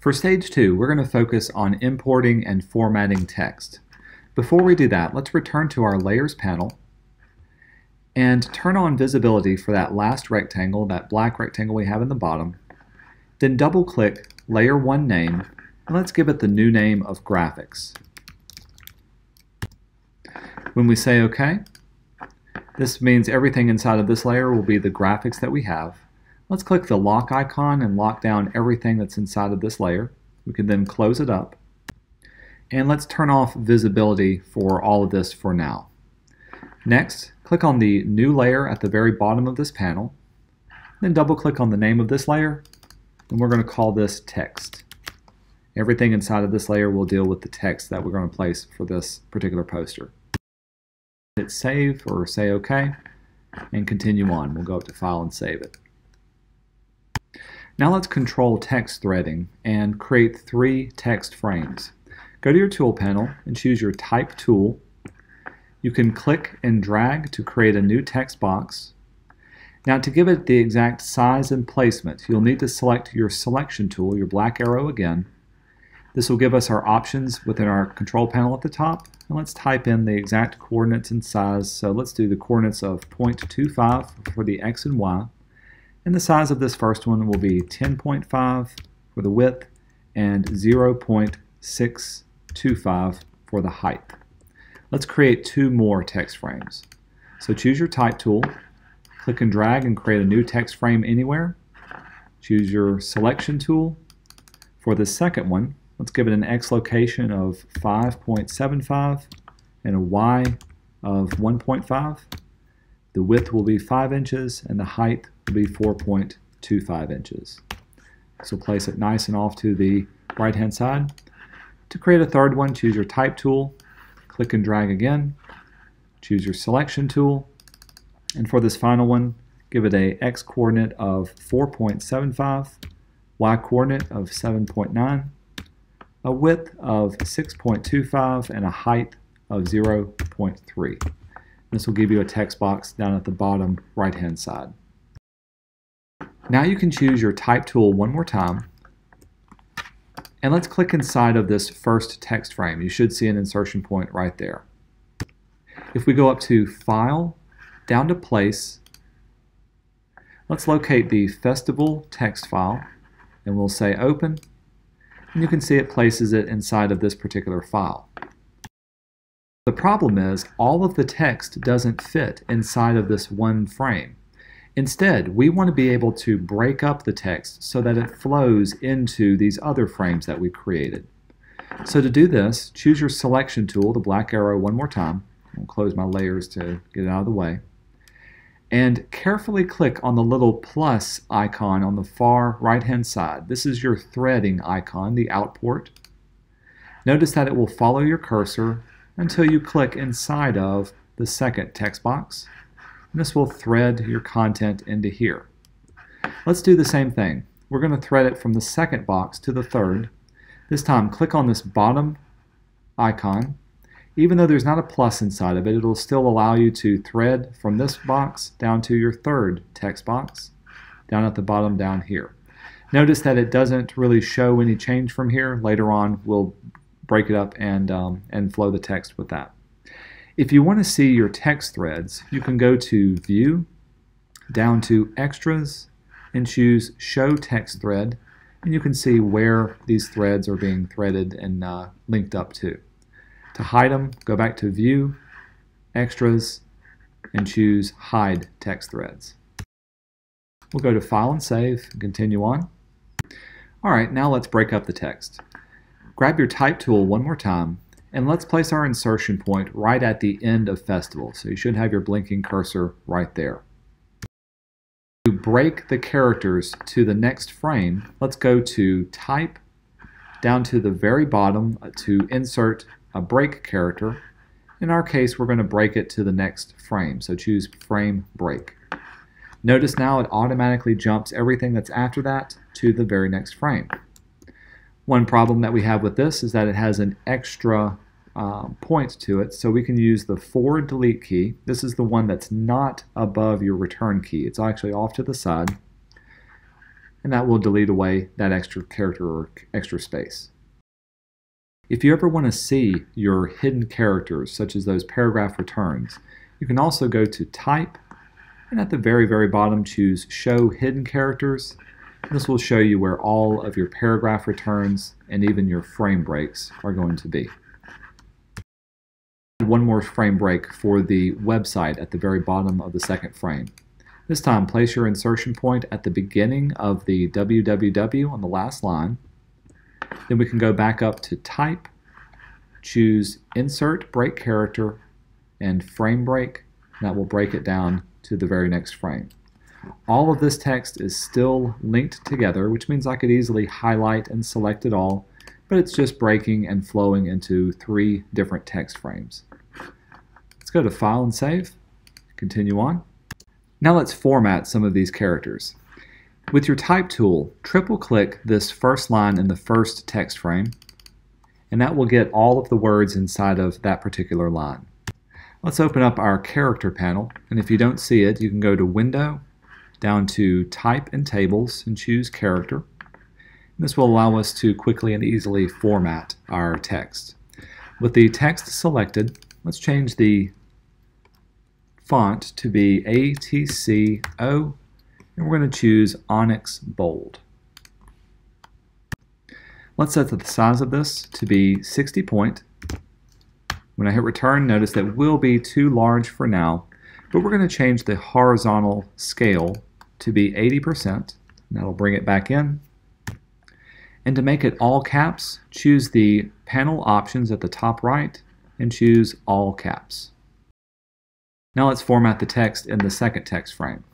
For stage two, we're going to focus on importing and formatting text. Before we do that, let's return to our Layers panel and turn on visibility for that last rectangle, that black rectangle we have in the bottom. Then double click Layer 1 Name and let's give it the new name of Graphics. When we say OK, this means everything inside of this layer will be the graphics that we have. Let's click the lock icon and lock down everything that's inside of this layer. We can then close it up. And let's turn off visibility for all of this for now. Next, click on the new layer at the very bottom of this panel. Then double click on the name of this layer and we're going to call this text. Everything inside of this layer will deal with the text that we're going to place for this particular poster. Hit save or say OK and continue on. We'll go up to file and save it. Now let's control text threading and create three text frames. Go to your tool panel and choose your type tool. You can click and drag to create a new text box. Now to give it the exact size and placement, you'll need to select your selection tool, your black arrow again. This will give us our options within our control panel at the top. And let's type in the exact coordinates and size. So let's do the coordinates of 0.25 for the x and y. And the size of this first one will be 10.5 for the width and 0.625 for the height. Let's create two more text frames. So choose your type tool, click and drag and create a new text frame anywhere. Choose your selection tool. For the second one, let's give it an X location of 5.75 and a Y of 1.5. The width will be 5 inches and the height will be 4.25 inches. So place it nice and off to the right hand side. To create a third one, choose your type tool, click and drag again, choose your selection tool, and for this final one, give it a x coordinate of 4.75, y coordinate of 7.9, a width of 6.25, and a height of 0.3. This will give you a text box down at the bottom right hand side. Now you can choose your type tool one more time and let's click inside of this first text frame. You should see an insertion point right there. If we go up to File, down to Place, let's locate the Festival text file and we'll say Open and you can see it places it inside of this particular file. The problem is all of the text doesn't fit inside of this one frame. Instead, we want to be able to break up the text so that it flows into these other frames that we've created. So to do this, choose your selection tool, the black arrow one more time. I'll close my layers to get it out of the way. And carefully click on the little plus icon on the far right hand side. This is your threading icon, the outport. Notice that it will follow your cursor until you click inside of the second text box. And this will thread your content into here. Let's do the same thing. We're going to thread it from the second box to the third. This time, click on this bottom icon. Even though there's not a plus inside of it, it'll still allow you to thread from this box down to your third text box, down at the bottom down here. Notice that it doesn't really show any change from here. Later on, we'll break it up and, um, and flow the text with that. If you want to see your text threads, you can go to View, down to Extras, and choose Show Text Thread, and you can see where these threads are being threaded and uh, linked up to. To hide them, go back to View, Extras, and choose Hide Text Threads. We'll go to File and Save and continue on. All right, now let's break up the text. Grab your Type tool one more time and let's place our insertion point right at the end of festival. So you should have your blinking cursor right there. To break the characters to the next frame, let's go to Type, down to the very bottom to insert a break character. In our case, we're going to break it to the next frame. So choose Frame Break. Notice now it automatically jumps everything that's after that to the very next frame. One problem that we have with this is that it has an extra um, point to it, so we can use the forward delete key. This is the one that's not above your return key. It's actually off to the side. and that will delete away that extra character or extra space. If you ever want to see your hidden characters, such as those paragraph returns, you can also go to Type, and at the very, very bottom choose Show Hidden Characters. This will show you where all of your paragraph returns and even your frame breaks are going to be. One more frame break for the website at the very bottom of the second frame. This time, place your insertion point at the beginning of the www on the last line. Then we can go back up to Type, choose Insert Break Character, and Frame Break. That will break it down to the very next frame. All of this text is still linked together, which means I could easily highlight and select it all, but it's just breaking and flowing into three different text frames. Let's go to File and Save, continue on. Now let's format some of these characters. With your Type tool, triple click this first line in the first text frame, and that will get all of the words inside of that particular line. Let's open up our character panel, and if you don't see it, you can go to Window, down to Type and Tables, and choose Character. This will allow us to quickly and easily format our text. With the text selected, let's change the font to be ATCO, and we're going to choose Onyx Bold. Let's set the size of this to be 60 point. When I hit return, notice that will be too large for now, but we're going to change the horizontal scale to be 80%. That'll bring it back in. And to make it all caps, choose the panel options at the top right and choose all caps. Now let's format the text in the second text frame.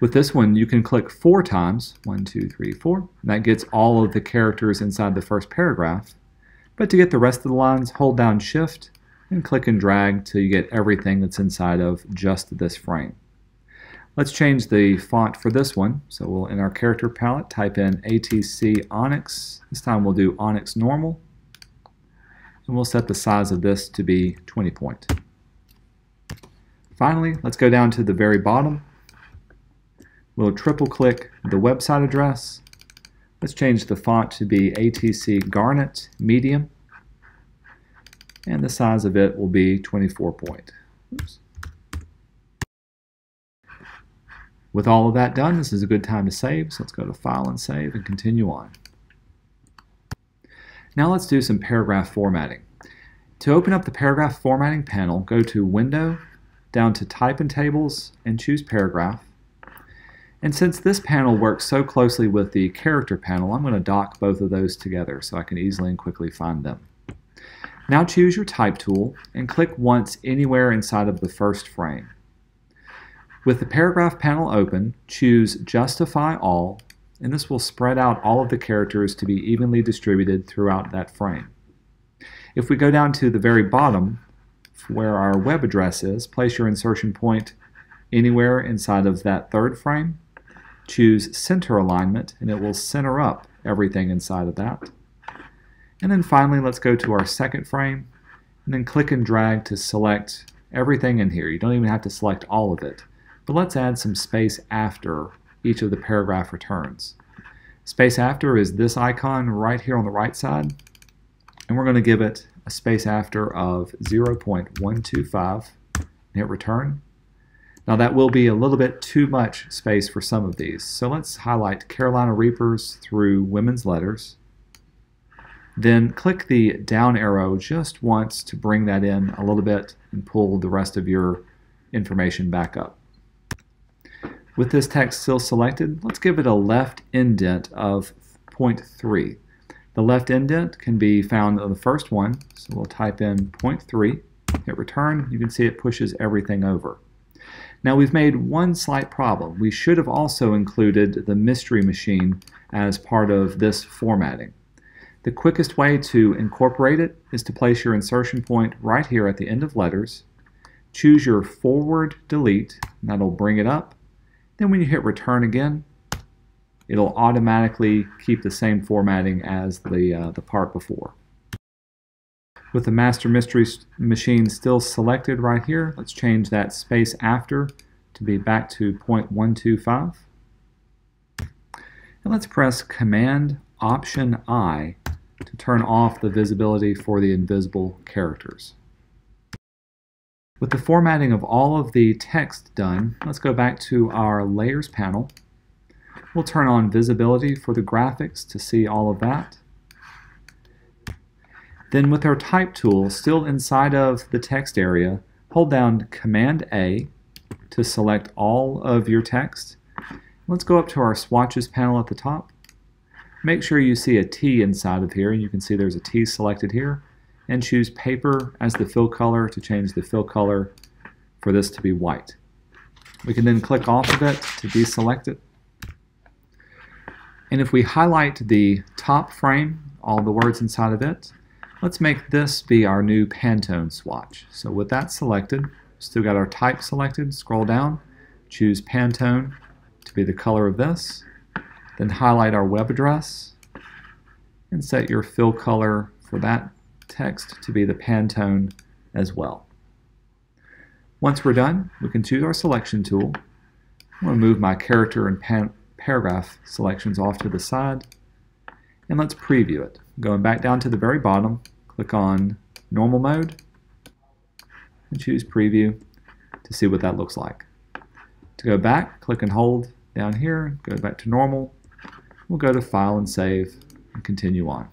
With this one, you can click four times, one, two, three, four. That gets all of the characters inside the first paragraph. But to get the rest of the lines, hold down Shift and click and drag till you get everything that's inside of just this frame. Let's change the font for this one. So we'll, in our character palette, type in ATC Onyx. This time we'll do Onyx Normal. And we'll set the size of this to be 20 point. Finally, let's go down to the very bottom. We'll triple click the website address. Let's change the font to be ATC Garnet Medium. And the size of it will be 24 point. Oops. With all of that done, this is a good time to save. So let's go to File and Save and continue on. Now let's do some paragraph formatting. To open up the paragraph formatting panel, go to Window, down to Type and Tables and choose Paragraph. And since this panel works so closely with the Character panel, I'm going to dock both of those together so I can easily and quickly find them. Now choose your Type tool and click once anywhere inside of the first frame. With the Paragraph panel open, choose Justify All, and this will spread out all of the characters to be evenly distributed throughout that frame. If we go down to the very bottom, where our web address is, place your insertion point anywhere inside of that third frame. Choose center alignment and it will center up everything inside of that. And then finally let's go to our second frame and then click and drag to select everything in here. You don't even have to select all of it. But let's add some space after each of the paragraph returns. Space after is this icon right here on the right side and we're going to give it a space after of 0.125 hit return. Now that will be a little bit too much space for some of these. So let's highlight Carolina Reapers through women's letters. Then click the down arrow just once to bring that in a little bit and pull the rest of your information back up. With this text still selected, let's give it a left indent of 0.3. The left indent can be found on the first one, so we'll type in 0.3, hit return, you can see it pushes everything over. Now we've made one slight problem. We should have also included the mystery machine as part of this formatting. The quickest way to incorporate it is to place your insertion point right here at the end of letters, choose your forward delete, and that'll bring it up. Then when you hit return again, it'll automatically keep the same formatting as the, uh, the part before. With the master mystery machine still selected right here, let's change that space after to be back to 0.125. And let's press Command Option I to turn off the visibility for the invisible characters. With the formatting of all of the text done, let's go back to our Layers panel. We'll turn on visibility for the graphics to see all of that. Then with our Type tool still inside of the text area, hold down Command A to select all of your text. Let's go up to our Swatches panel at the top. Make sure you see a T inside of here, and you can see there's a T selected here and choose paper as the fill color to change the fill color for this to be white. We can then click off of it to deselect it. And if we highlight the top frame, all the words inside of it, let's make this be our new Pantone swatch. So with that selected, still got our type selected, scroll down, choose Pantone to be the color of this, then highlight our web address and set your fill color for that text to be the Pantone as well. Once we're done, we can choose our selection tool. I'm going to move my character and paragraph selections off to the side. And let's preview it. Going back down to the very bottom, click on Normal Mode and choose Preview to see what that looks like. To go back, click and hold down here, go back to normal. We'll go to File and Save and continue on.